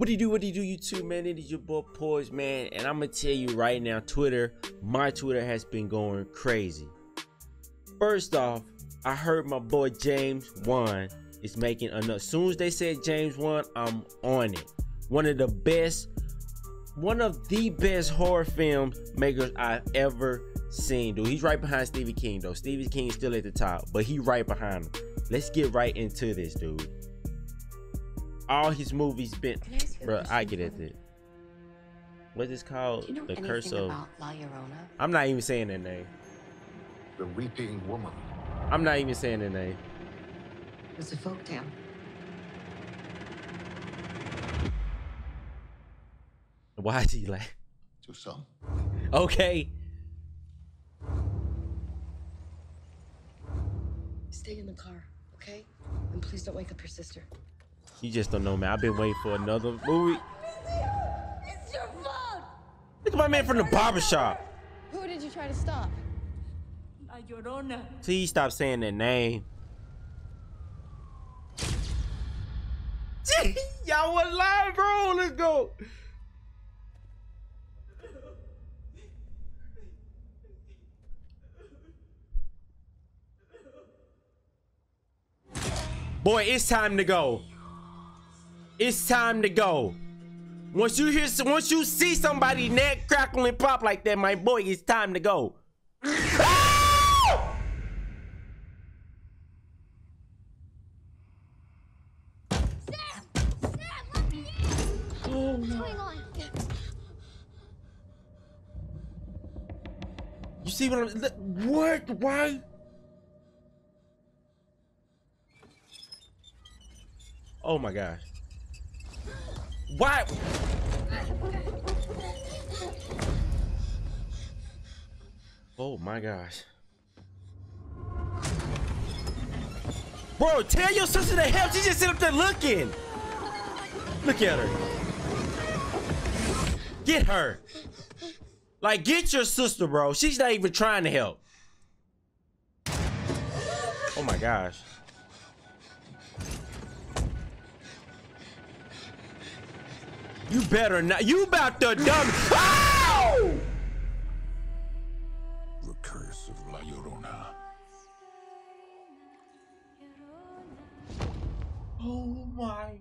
What do you do? What do you do, YouTube, man? It is your boy Poise, man. And I'm gonna tell you right now, Twitter, my Twitter has been going crazy. First off, I heard my boy James Wan is making another. As soon as they said James Wan, I'm on it. One of the best, one of the best horror film makers I've ever seen, dude. He's right behind Stevie King, though. Stevie King is still at the top, but he right behind him. Let's get right into this, dude. All his movies been, I ask you a bro. I get it. me? It. What is called? You know the curse of. La I'm not even saying that name. The Weeping Woman. I'm not even saying that name. It was a folk tale. Why is he like? To some. Okay. Stay in the car, okay? And please don't wake up your sister. You just don't know, man. I've been waiting for another movie. It's your fault! Look at my man from the barbershop. Who did you try to stop? Uh, La Llorona. Please stop saying that name. Y'all was live, bro. Let's go. Boy, it's time to go. It's time to go. Once you hear, once you see somebody neck crackle and pop like that, my boy, it's time to go. You see what I'm? What? Why? Oh my gosh. Why? Oh my gosh. Bro, tell your sister to help. She just sit up there looking. Look at her. Get her. Like, get your sister, bro. She's not even trying to help. Oh my gosh. You better not. You about to dumb. Ow! Oh! The Curse of La Llorona. Oh my.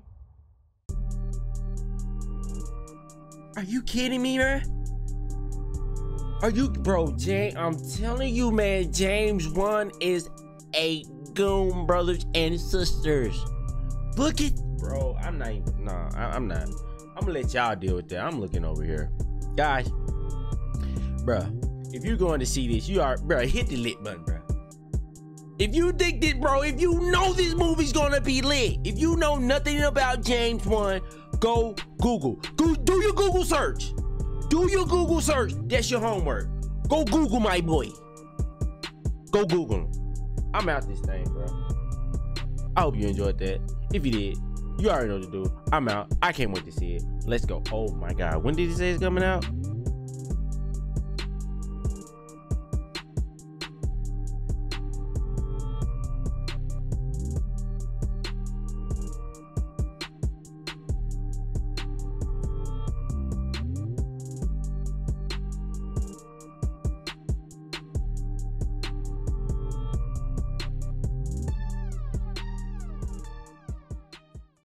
Are you kidding me, man? Are you, bro? James, I'm telling you, man. James Wan is a goon, brothers and sisters. Look at, bro. I'm not even. Nah, I, I'm not. I'm gonna let y'all deal with that. I'm looking over here, guys. Bruh, if you're going to see this, you are, bruh, hit the lit button, bruh. If you think that, bro, if you know this movie's gonna be lit, if you know nothing about James Wan, go Google. Go do your Google search. Do your Google search. That's your homework. Go Google my boy. Go Google. I'm out this thing, bro. I hope you enjoyed that. If you did, you already know what to do. I'm out. I can't wait to see it. Let's go. Oh my god. When did he say it's coming out?